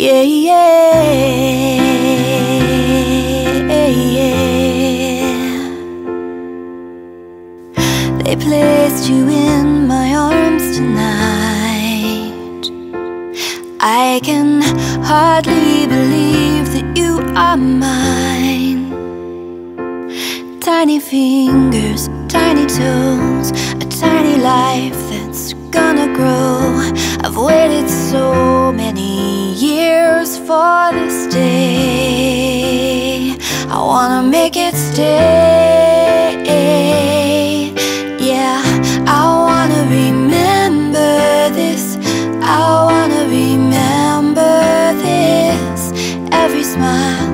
Yeah, yeah, yeah. They placed you in my arms tonight. I can hardly believe that you are mine. Tiny fingers, tiny toes, a tiny life that's gonna grow. I've waited so many years for this day. I wanna make it stay. Yeah, I wanna remember this. I wanna remember this. Every smile,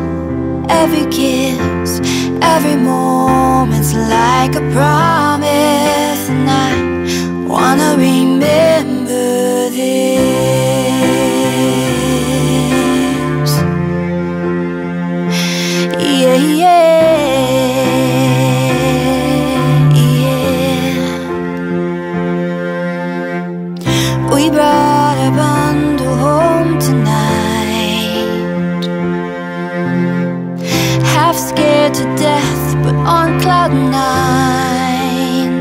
every kiss, every moment's like a promise, home tonight. Half scared to death, but on cloud nine.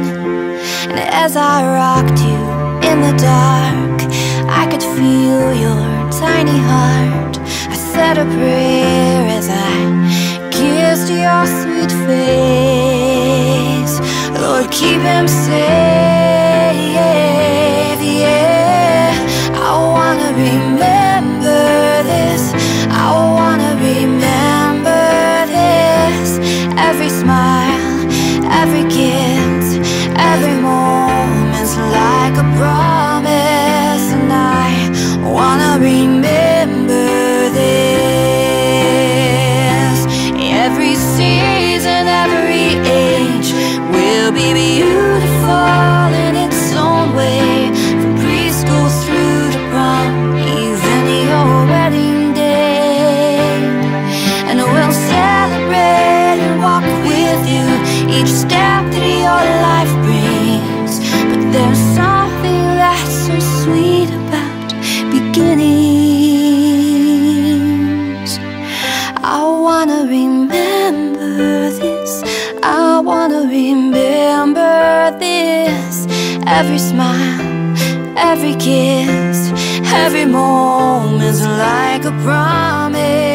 And as I rocked you in the dark, I could feel your tiny heart. I said a prayer as I kissed your sweet face. Lord, keep him safe. Each step that your life brings. But there's something that's so sweet about beginnings. I wanna remember this. I wanna remember this. Every smile, every kiss, every moment's like a promise.